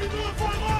Walking through